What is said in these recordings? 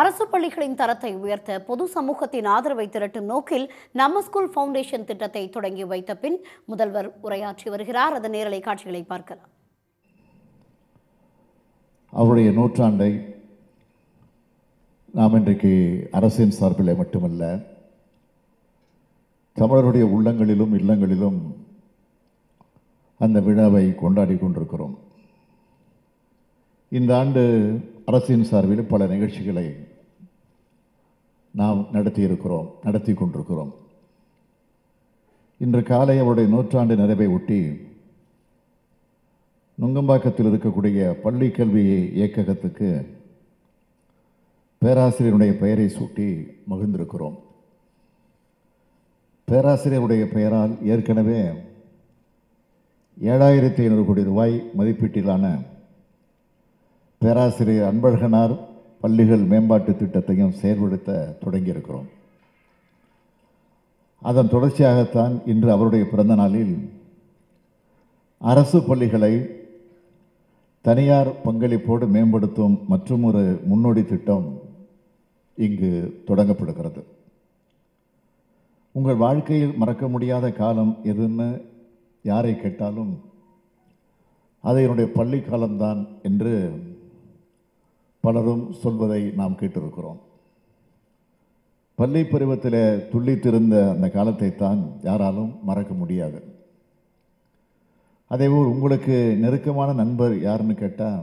அரசு பள்ளிகளின் தரத்தை உயர்த்த பொது சமூகத்தின் ஆதரவை திரட்டும் நோக்கில் நம்ம ஸ்கூல் ஃபவுண்டேஷன் திட்டத்தை தொடங்கி வைத்த பின் முதல்வர் உரையாற்றி வருகிறார். அதன் நேரலை காட்சிகளை பார்க்கலாம். அவருடைய நூற்றாண்டை நாம் இன்றைக்கு அரசின் சார்பில் மட்டுமல்ல தமிழருடைய உள்ளங்களிலும் இல்லங்களிலும் அந்த விழாவை கொண்டாடி கொண்டிருக்கிறோம். இந்த ஆண்டு அரசின் சார்பில் பல நிகழ்ச்சிகளை நாம் நடத்தியிருக்கிறோம் நடத்தி கொண்டிருக்கிறோம். இன்று காலை அவருடைய நூற்றாண்டு நிறைவை ஒட்டி நுங்கம்பாக்கத்தில் இருக்கக்கூடிய பள்ளி கல்வி இயக்ககத்துக்கு பேராசிரியருடைய பெயரை சூட்டி மகிழ்ந்திருக்கிறோம். பேராசிரியருடைய பெயரால் ஏற்கனவே ஏழாயிரத்தி ஐநூறு கோடி ரூபாய் மதிப்பீட்டிலான பேராசிரியர் அன்பழகனார் பள்ளிகள் மேம்பாட்டு திட்டத்தையும் செயல்படுத்த தொடங்கியிருக்கிறோம். அதன் தொடர்ச்சியாகத்தான் இன்று அவருடைய பிறந்த நாளில் அரசு பள்ளிகளை தனியார் பங்களிப்போடு மேம்படுத்தும் மற்றும் ஒரு முன்னோடி திட்டம் இங்கு தொடங்கப்படுகிறது. உங்கள் வாழ்க்கையில் மறக்க முடியாத காலம் எதுன்னு யாரை கேட்டாலும் அது என்னுடைய பள்ளி காலம்தான் என்று பலரும் சொல்வதை நாம் கேட்டிருக்கிறோம். பள்ளி பருவத்தில் துள்ளித்திருந்த அந்த காலத்தை தான் யாராலும் மறக்க முடியாது. அதேபோல் உங்களுக்கு நெருக்கமான நண்பர் யாருன்னு கேட்டால்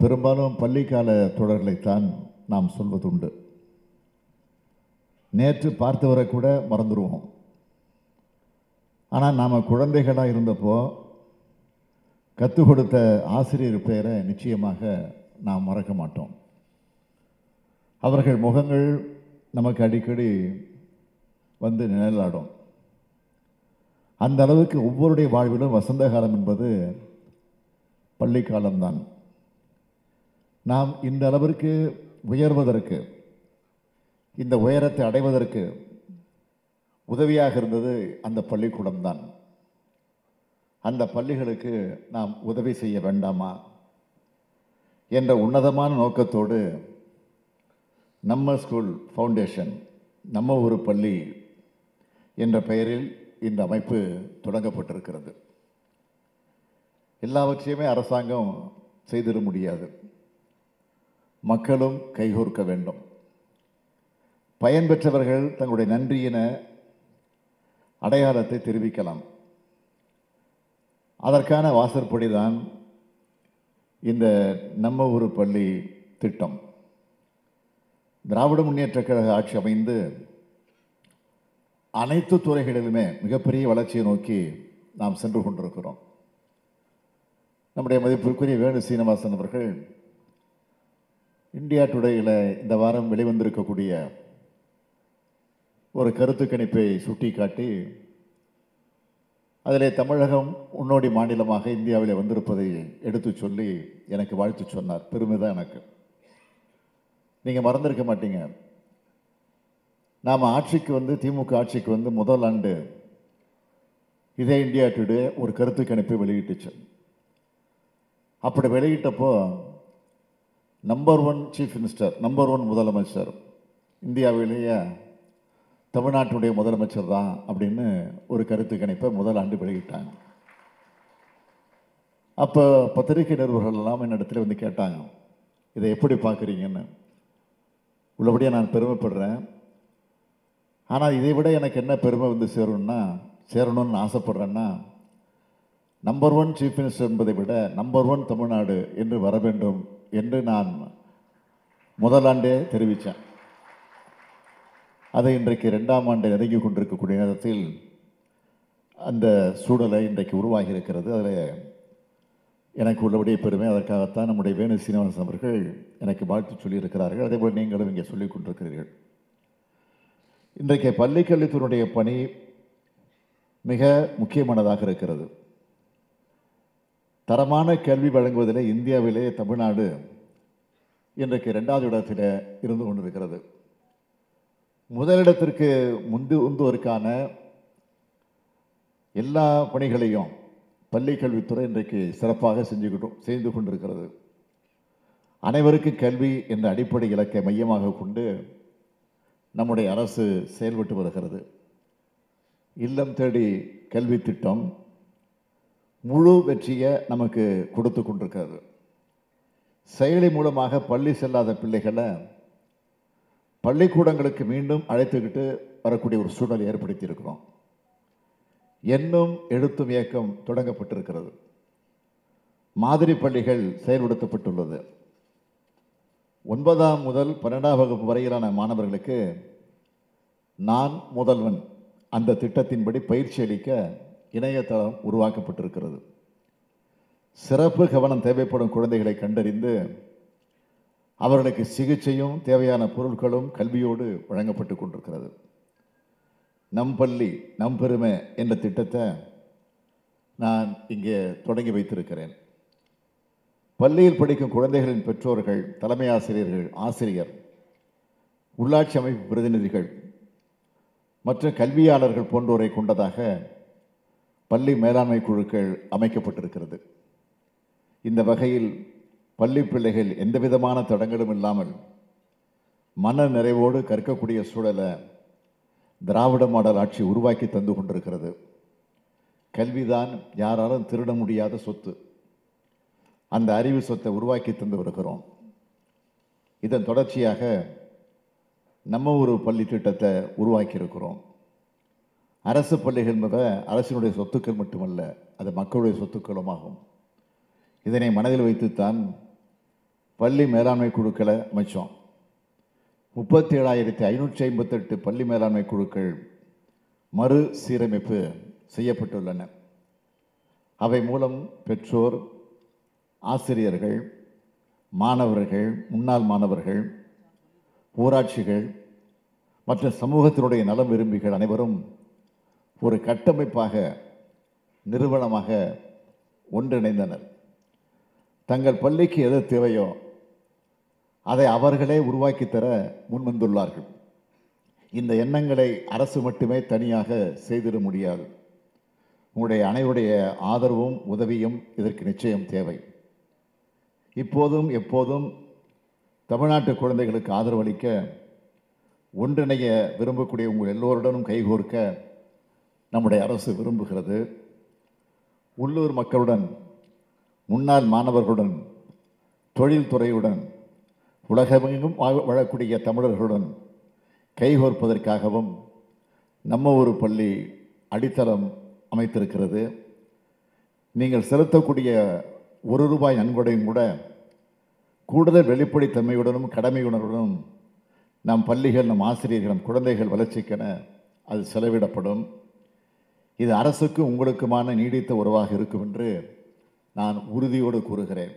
பெரும்பாலும் பள்ளிக்கால தொடர்களைத்தான் நாம் சொல்வதுண்டு. நேற்று பார்த்தவரை கூட மறந்துடுவோம் ஆனால் நாம் குழந்தைகளாக இருந்தப்போ கற்றுக் கொடுத்த ஆசிரியர் பெயரை நிச்சயமாக நாம் மறக்க மாட்டோம். அவர்கள் முகங்கள் நமக்கு அடிக்கடி வந்து நிழலாடும். அந்த அளவுக்கு ஒவ்வொருடைய வாழ்விலும் வசந்த காலம் என்பது பள்ளி காலம்தான் நாம் இந்த அளவிற்கு உயர்வதற்கு இந்த உயரத்தை அடைவதற்கு உதவியாக இருந்தது அந்த பள்ளிக்கூடம்தான். அந்த பள்ளிகளுக்கு நாம் உதவி செய்ய வேண்டாமா? என்ற உன்னதமான நோக்கத்தோடு நம்ம ஸ்கூல் ஃபவுண்டேஷன் நம்ம ஒரு பள்ளி என்ற பெயரில் இந்த அமைப்பு தொடங்கப்பட்டிருக்கிறது. எல்லாவற்றையுமே அரசாங்கம் செய்திட முடியாது. மக்களும் கைகோர்க்க வேண்டும். பயன்பெற்றவர்கள் தங்களுடைய நன்றியின அடையாளத்தை தெரிவிக்கலாம். அதற்கான வாசற்படி தான் இந்த நம்ம ஊர் பள்ளி திட்டம். திராவிட முன்னேற்ற கழக ஆட்சி அமைந்து அனைத்து துறைகளிலுமே மிகப்பெரிய வளர்ச்சியை நோக்கி நாம் சென்று கொண்டிருக்கிறோம். நம்முடைய மதிப்பிற்குரிய வேணு சீனிவாசன் அவர்கள் இந்தியா டுடேயில் இந்த வாரம் வெளிவந்திருக்கக்கூடிய ஒரு கருத்து கணிப்பை சுட்டிக்காட்டி அதிலே தமிழகம் முன்னோடி மாநிலமாக இந்தியாவில் வந்திருப்பதை எடுத்து சொல்லி எனக்கு வாழ்த்து சொன்னார். பெருமைதான் எனக்கு. நீங்கள் மறந்திருக்க மாட்டீங்க. நாம் ஆட்சிக்கு வந்து திமுக ஆட்சிக்கு வந்து முதல் ஆண்டு இதே இந்தியா டுடே ஒரு கருத்து கணிப்பை வெளியிட்டுச்சு. அப்படி வெளியிட்டப்போ number one chief minister number one முதலமைச்சர் இந்தியாவிலேயே தமிழ்நாட்டுடைய முதலமைச்சர் தான் அப்படின்னு ஒரு கருத்து கணிப்பை முதல் ஆண்டு வெளியிட்டாங்க. அப்போ பத்திரிகை நிறுவனர்கள் எல்லாம் என்னிடத்துல வந்து கேட்டாங்க இதை எப்படி பார்க்குறீங்கன்னு? உள்ளபடியாக நான் பெருமைப்படுறேன். ஆனால் இதை விட எனக்கு என்ன பெருமை வந்து சேரணும்னா சேரணும்னு ஆசைப்பட்றேன்னா நம்பர் ஒன் சீஃப் மினிஸ்டர் என்பதை விட நம்பர் ஒன் தமிழ்நாடு என்று வர வேண்டும் என்று நான் முதலாண்டே தெரிவித்தேன். அதை இன்றைக்கு ரெண்டாம் ஆண்டை நெருங்கி கொண்டிருக்கக்கூடிய நேரத்தில் அந்த சூழலை இன்றைக்கு உருவாகி இருக்கிறது அதில் எனக்கு உள்ளபடியே பெருமை. அதற்காகத்தான் நம்முடைய வேணு சீனிவாசன் அவர்கள் எனக்கு வாழ்த்து சொல்லியிருக்கிறார்கள். அதேபோல் நீங்களும் இங்கே சொல்லிக் கொண்டிருக்கிறீர்கள். இன்றைக்கு பள்ளிக்கல்வித்துறையுடைய பணி மிக முக்கியமானதாக இருக்கிறது. தரமான கல்வி வழங்குவதில் இந்தியாவிலே தமிழ்நாடு இன்றைக்கு ரெண்டாவது இடத்தில் இருந்து கொண்டிருக்கிறது. முதலிடத்திற்கு முந்து உந்துவதற்கான எல்லா பணிகளையும் பள்ளி கல்வித்துறை இன்றைக்கு சிறப்பாக செஞ்சுக்கிட்டோம் செய்து கொண்டிருக்கிறது. அனைவருக்கும் கல்வி என்ற அடிப்படை இலக்கை மையமாக கொண்டு நம்முடைய அரசு செயல்பட்டு வருகிறது. இல்லம் தேடி கல்வி திட்டம் முழு வெற்றியை நமக்கு கொடுத்து கொண்டிருக்கிறது. செயலி மூலமாக பள்ளி செல்லாத பிள்ளைகளை பள்ளிக்கூடங்களுக்கு மீண்டும் அழைத்துக்கிட்டு வரக்கூடிய ஒரு சூழல் ஏற்படுத்தி இருக்கிறோம் எழுத்தும் இயக்கம் தொடங்கப்பட்டிருக்கிறது. மாதிரி பள்ளிகள் செயல்படுத்தப்பட்டுள்ளது. ஒன்பதாம் முதல் பன்னெண்டாம் வகுப்பு வரையிலான மாணவர்களுக்கு நான் முதல்வன் அந்த திட்டத்தின்படி பயிற்சி அளிக்க இணையதளம் உருவாக்கப்பட்டிருக்கிறது. சிறப்பு கவனம் தேவைப்படும் குழந்தைகளை கண்டறிந்து அவர்களுக்கு சிகிச்சையும் தேவையான பொருட்களும் கல்வியோடு வழங்கப்பட்டு கொண்டிருக்கிறது. நம் பள்ளி நம் பெருமை என்ற திட்டத்தை நான் இங்கே தொடங்கி வைத்திருக்கிறேன். பள்ளியில் படிக்கும் குழந்தைகளின் பெற்றோர்கள் தலைமை ஆசிரியர்கள் ஆசிரியர் உள்ளாட்சி அமைப்பு பிரதிநிதிகள் மற்ற கல்வியாளர்கள் போன்றோரை கொண்டதாக பள்ளி மேலாண்மை குழுக்கள் அமைக்கப்பட்டிருக்கிறது. இந்த வகையில் பள்ளி பிள்ளைகள் எந்த விதமான தடங்களும் இல்லாமல் மன நிறைவோடு கற்கக்கூடிய சூழலை திராவிட மாடல் ஆட்சி உருவாக்கி தந்து கொண்டிருக்கிறது. கல்விதான் யாராலும் திருட முடியாத சொத்து. அந்த அறிவு சொத்தை உருவாக்கி தந்து வருகிறோம். இதன் தொடர்ச்சியாக நம்ம ஒரு பள்ளி திட்டத்தை உருவாக்கி இருக்கிறோம் அரசு பள்ளிகள் என்பது அரசினுடைய சொத்துக்கள் மட்டுமல்ல அது மக்களுடைய சொத்துக்களும் ஆகும் இதனை மனதில் வைத்துத்தான் பள்ளி மேலாண்மை குழுக்களை அமைச்சோம். முப்பத்தி ஏழாயிரத்தி ஐநூற்றி ஐம்பத்தெட்டு பள்ளி மேலாண்மை குழுக்கள் மறு சீரமைப்பு செய்யப்பட்டுள்ளன. அவை மூலம் பெற்றோர் ஆசிரியர்கள் மாணவர்கள் முன்னாள் மாணவர்கள் ஊராட்சிகள் மற்றும் சமூகத்தினுடைய நலம் விரும்பிகள் அனைவரும் ஒரு கட்டமைப்பாக நிறுவனமாக ஒன்றிணைந்தனர். தங்கள் பள்ளிக்கு எது தேவையோ அதை அவர்களே உருவாக்கி தர முன்வந்துள்ளார்கள். இந்த எண்ணங்களை அரசு மட்டுமே தனியாக செய்திட முடியாது. உங்களுடைய அனைவருடைய ஆதரவும் உதவியும் இதற்கு நிச்சயம் தேவை. இப்போதும் எப்போதும் தமிழ்நாட்டு குழந்தைகளுக்கு ஆதரவளிக்க ஒன்றிணைய விரும்பக்கூடிய உங்கள் எல்லோருடனும் கைகோர்க்க நம்முடைய அரசு விரும்புகிறது. உள்ளூர் மக்களுடன் முன்னாள் மாணவர்களுடன் தொழில்துறையுடன் உலகமெங்கும் வாழ- வாழக்கூடிய தமிழர்களுடன் கைகோர்ப்பதற்காகவும் நம்ம ஒரு பள்ளி அடித்தளம் அமைத்திருக்கிறது. நீங்கள் செலுத்தக்கூடிய ஒரு ரூபாய் நன்கொடையும் கூட கூடுதல் வெளிப்படைத்தன்மையுடனும் கடமையுணர்வுடனும் நம் பள்ளிகள் நம் ஆசிரியர்கள் நம் குழந்தைகள் வளர்ச்சிக்கென அது செலவிடப்படும். இது அரசுக்கும் உங்களுக்குமான நீடித்த உறவாக இருக்கும் என்று நான் உறுதியோடு கூறுகிறேன்.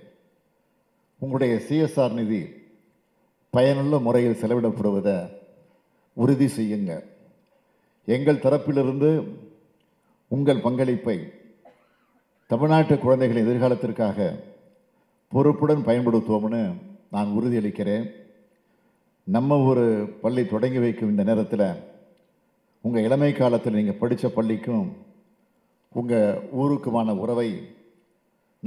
உங்களுடைய சிஎஸ்ஆர் நிதி பயனுள்ள முறையில் செலவிடப்படுவதை உறுதி செய்யுங்க. எங்கள் தரப்பிலிருந்து உங்கள் பங்களிப்பை தமிழ்நாட்டு குழந்தைகளின் எதிர்காலத்திற்காக பொறுப்புடன் பயன்படுத்துவோம்னு நான் உறுதியளிக்கிறேன். நம்ம ஒரு பள்ளி தொடங்கி வைக்கும் இந்த நேரத்தில் உங்கள் இளமை காலத்தில் நீங்கள் படித்த பள்ளிக்கும் உங்கள் ஊருக்குமான உறவை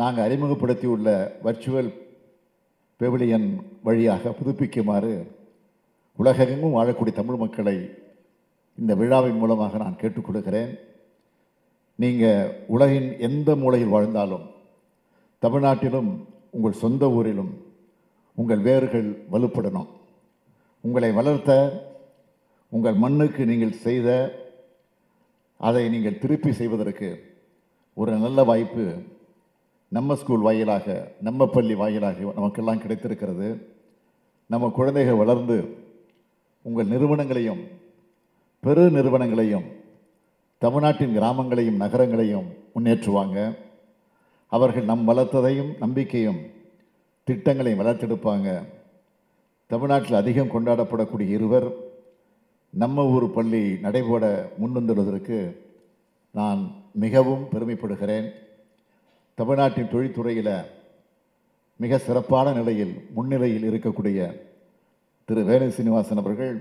நாங்கள் அறிமுகப்படுத்தியுள்ள வர்ச்சுவல் பெவிலியன் வழியாக புதுப்பிக்குமாறு உலகெங்கும் வாழக்கூடிய தமிழ் மக்களை இந்த விழாவின் மூலமாக நான் கேட்டுக்கொள்கிறேன். நீங்கள் உலகின் எந்த மூலையில் வாழ்ந்தாலும் தமிழ்நாட்டிலும் உங்கள் சொந்த ஊரிலும் உங்கள் வேர்கள் வலுப்படணும். உங்களை வளர்த்த உங்கள் மண்ணுக்கு நீங்கள் செய்த அதை நீங்கள் திருப்பி செய்வதற்கு ஒரு நல்ல வாய்ப்பு நம்ம ஸ்கூல் வாயிலாக நம்ம பள்ளி வாயிலாக நமக்கெல்லாம் கிடைத்திருக்கிறது. நம்ம குழந்தைகள் வளர்ந்து உங்கள் நிறுவனங்களையும் பெரு நிறுவனங்களையும் தமிழ்நாட்டின் கிராமங்களையும் நகரங்களையும் முன்னேற்றுவாங்க. அவர்கள் நம் வளர்த்ததையும் நம்பிக்கையும் திட்டங்களையும் வளர்த்தெடுப்பாங்க. தமிழ்நாட்டில் அதிகம் கொண்டாடப்படக்கூடிய இருவர் நம்ம ஊர் பள்ளி நடைபெற முன்வந்துள்ளதற்கு நான் மிகவும் பெருமைப்படுகிறேன். தமிழ்நாட்டின் தொழில்துறையில் மிக சிறப்பான நிலையில் முன்னிலையில் இருக்கக்கூடிய திரு வேணு சீனிவாசன் அவர்கள்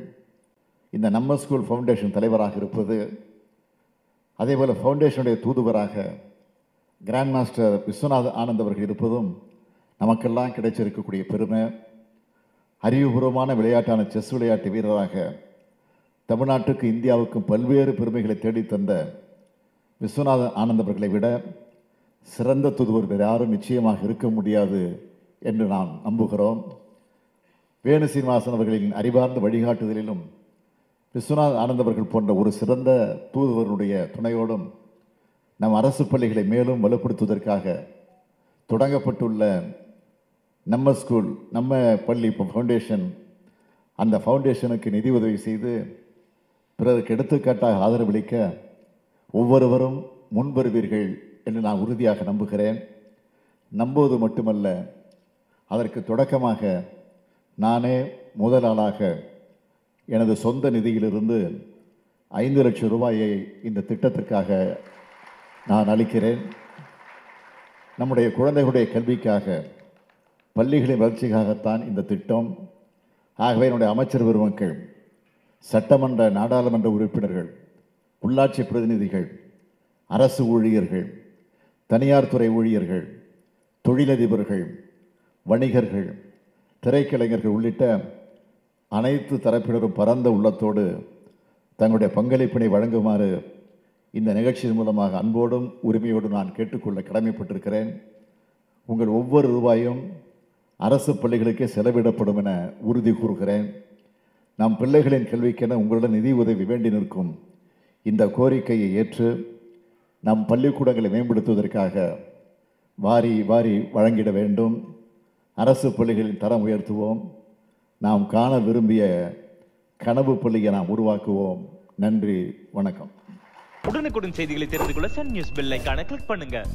இந்த நம்ம ஸ்கூல் ஃபவுண்டேஷன் தலைவராக இருப்பது அதேபோல் ஃபவுண்டேஷனுடைய தூதுவராக கிராண்ட் மாஸ்டர் விஸ்வநாத ஆனந்த் அவர்கள் இருப்பதும் நமக்கெல்லாம் கிடைச்சிருக்கக்கூடிய பெருமை. அறிவுபூர்வமான விளையாட்டான செஸ் விளையாட்டு வீரராக தமிழ்நாட்டுக்கு இந்தியாவுக்கும் பல்வேறு பெருமைகளை தேடித்தந்த விஸ்வநாத ஆனந்த் அவர்களை விட சிறந்த தூதுவர் வேறு யாரும் நிச்சயமாக இருக்க முடியாது என்று நாம் நம்புகிறோம். வேணு சீனிவாசன் அவர்களின் அறிவார்ந்த வழிகாட்டுதலிலும் விஸ்வநாத் ஆனந்தவர்கள் போன்ற ஒரு சிறந்த தூதுவருடைய துணையோடும் நம் அரசு பள்ளிகளை மேலும் வலுப்படுத்துவதற்காக தொடங்கப்பட்டுள்ள நம்ம ஸ்கூல் நம்ம பள்ளி இப்போ ஃபவுண்டேஷன் அந்த ஃபவுண்டேஷனுக்கு நிதி உதவி செய்து பிறருக்கு எடுத்துக்காட்டாக ஆதரவளிக்க ஒவ்வொருவரும் முன்வருவீர்கள் என்று நான் உறுதியாக நம்புகிறேன். நம்புவது மட்டுமல்ல அதற்கு தொடக்கமாக நானே முதல் ஆளாக எனது சொந்த நிதியிலிருந்து ஐந்து லட்சம் ரூபாயை இந்த திட்டத்திற்காக நான் அளிக்கிறேன். நம்முடைய குழந்தைகளுடைய கல்விக்காக பள்ளிகளின் வளர்ச்சிக்காகத்தான் இந்த திட்டம். ஆகவே என்னுடைய அமைச்சர் பெருமக்கள் சட்டமன்ற நாடாளுமன்ற உறுப்பினர்கள் உள்ளாட்சி பிரதிநிதிகள் அரசு ஊழியர்கள் தனியார் துறை ஊழியர்கள் தொழிலதிபர்கள் வணிகர்கள் திரைக்கலைஞர்கள் உள்ளிட்ட அனைத்து தரப்பினரும் பரந்த உள்ளத்தோடு தங்களுடைய பங்களிப்பினை வழங்குமாறு இந்த நிகழ்ச்சியின் மூலமாக அன்போடும் உரிமையோடும் நான் கேட்டுக்கொள்ள கடமைப்பட்டிருக்கிறேன். உங்கள் ஒவ்வொரு ரூபாயும் அரசு பள்ளிகளுக்கே செலவிடப்படும் என உறுதி கூறுகிறேன். நம் பிள்ளைகளின் கல்விக்கென உங்களுடன் நிதி உதவி வேண்டி நிற்கும் இந்த கோரிக்கையை ஏற்று நம் பள்ளிக்கூடங்களை மேம்படுத்துவதற்காக வாரி வாரி வழங்கிட வேண்டும். அரசு பள்ளிகளின் தரம் உயர்த்துவோம். நாம் காண விரும்பிய கனவு பள்ளியை நாம் உருவாக்குவோம். நன்றி வணக்கம். உடனுக்குடன் செய்திகளை தெரிந்து கொள்ள சன் நியூஸ் பெல் ஐகானை கிளிக் பண்ணுங்கள்